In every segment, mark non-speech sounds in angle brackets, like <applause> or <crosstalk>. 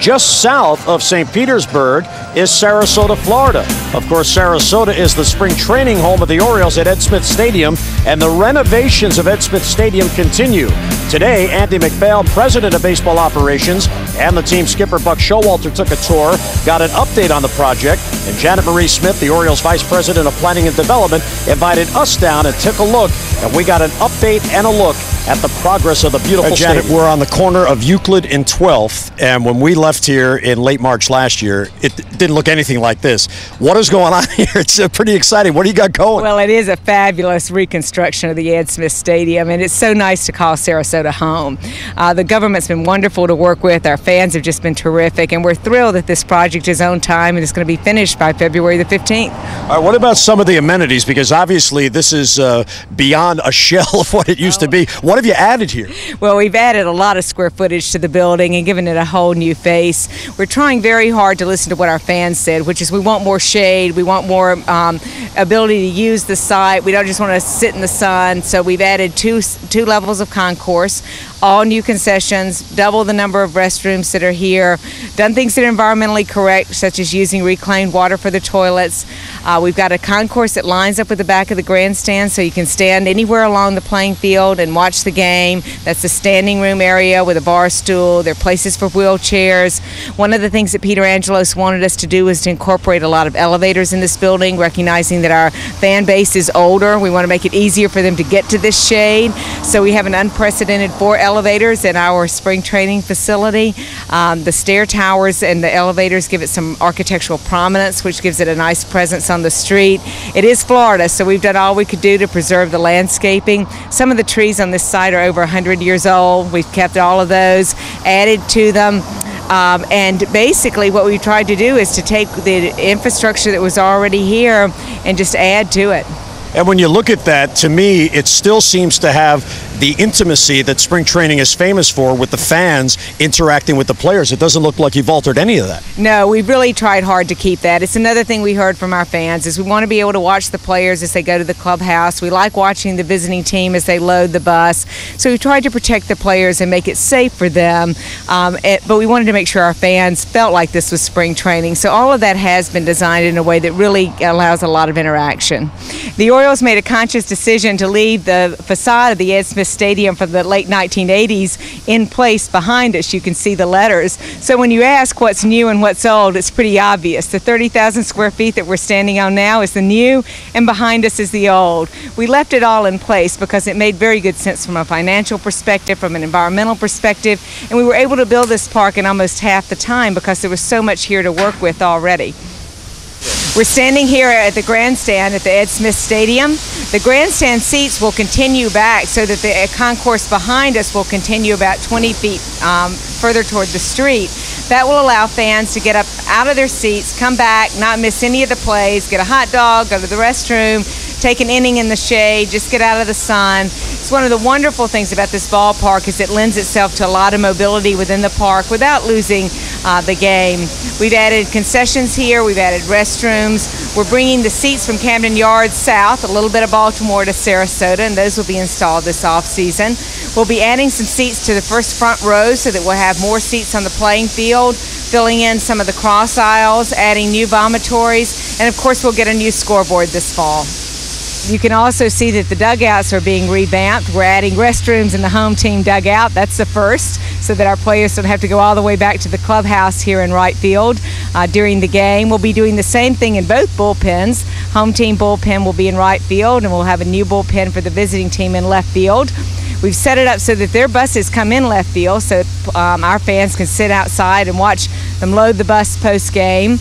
Just south of St. Petersburg is Sarasota, Florida. Of course, Sarasota is the spring training home of the Orioles at Ed Smith Stadium, and the renovations of Ed Smith Stadium continue. Today, Andy MacPhail, president of baseball operations, and the team skipper Buck Showalter took a tour, got an update on the project, and Janet Marie Smith, the Orioles vice president of planning and development, invited us down and took a look, and we got an update and a look at the progress of the beautiful uh, Janet, stadium. we're on the corner of Euclid and 12th, and when we left here in late March last year, it didn't look anything like this. What is going on <laughs> here? It's uh, pretty exciting. What do you got going? Well, it is a fabulous reconstruction of the Ed Smith Stadium, and it's so nice to call Sarasota home. Uh, the government's been wonderful to work with. Our fans have just been terrific, and we're thrilled that this project is on time and it's going to be finished by February the 15th. All right, what about some of the amenities? Because obviously this is uh, beyond a <laughs> shell of what it used to be. What have you added here? Well, we've added a lot of square footage to the building and given it a whole new face. We're trying very hard to listen to what our fans said, which is we want more shade, we want more um, ability to use the site. We don't just want to sit in the sun. So we've added two two levels of concourse, all new concessions, double the number of restrooms that are here, done things that are environmentally correct, such as using reclaimed water for the toilets. Uh, we've got a concourse that lines up with the back of the grandstand, so you can stand anywhere along the playing field and watch the game. That's the standing room area with a bar stool. There are places for wheelchairs. One of the things that Peter Angelos wanted us to do was to incorporate a lot of elevators in this building, recognizing that our fan base is older. We want to make it easier for them to get to this shade. So we have an unprecedented four elevators in our spring training facility. Um, the stair towers and the elevators give it some architectural prominence, which gives it a nice presence on the street. It is Florida, so we've done all we could do to preserve the landscaping. Some of the trees on this site are over 100 years old. We've kept all of those, added to them. Um, and basically, what we tried to do is to take the infrastructure that was already here and just add to it. And when you look at that, to me, it still seems to have the intimacy that spring training is famous for with the fans interacting with the players. It doesn't look like you've altered any of that. No, we've really tried hard to keep that. It's another thing we heard from our fans is we want to be able to watch the players as they go to the clubhouse. We like watching the visiting team as they load the bus. So we tried to protect the players and make it safe for them. Um, it, but we wanted to make sure our fans felt like this was spring training. So all of that has been designed in a way that really allows a lot of interaction. The Orioles made a conscious decision to leave the facade of the Ed Smith Stadium from the late 1980s in place behind us. You can see the letters. So when you ask what's new and what's old, it's pretty obvious. The 30,000 square feet that we're standing on now is the new, and behind us is the old. We left it all in place because it made very good sense from a financial perspective, from an environmental perspective, and we were able to build this park in almost half the time because there was so much here to work with already. We're standing here at the grandstand at the Ed Smith Stadium. The grandstand seats will continue back so that the concourse behind us will continue about 20 feet um, further toward the street. That will allow fans to get up out of their seats, come back, not miss any of the plays, get a hot dog, go to the restroom, take an inning in the shade, just get out of the sun. It's one of the wonderful things about this ballpark is it lends itself to a lot of mobility within the park without losing uh, the game. We've added concessions here, we've added restrooms. We're bringing the seats from Camden Yards south, a little bit of Baltimore to Sarasota, and those will be installed this off season. We'll be adding some seats to the first front row so that we'll have more seats on the playing field, filling in some of the cross aisles, adding new vomitories, and of course we'll get a new scoreboard this fall. You can also see that the dugouts are being revamped. We're adding restrooms in the home team dugout. That's the first, so that our players don't have to go all the way back to the clubhouse here in right field uh, during the game. We'll be doing the same thing in both bullpens. Home team bullpen will be in right field, and we'll have a new bullpen for the visiting team in left field. We've set it up so that their buses come in left field so um, our fans can sit outside and watch them load the bus post game.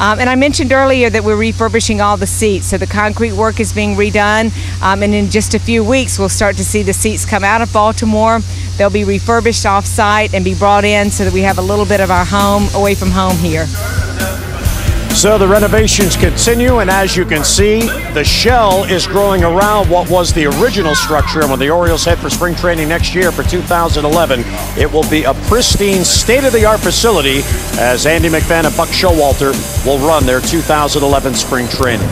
Um, and I mentioned earlier that we're refurbishing all the seats, so the concrete work is being redone. Um, and in just a few weeks, we'll start to see the seats come out of Baltimore. They'll be refurbished off site and be brought in so that we have a little bit of our home away from home here. So the renovations continue, and as you can see, the shell is growing around what was the original structure. And when the Orioles head for spring training next year for 2011, it will be a pristine, state of the art facility as Andy MacPhail and Buck Showalter will run their 2011 spring training.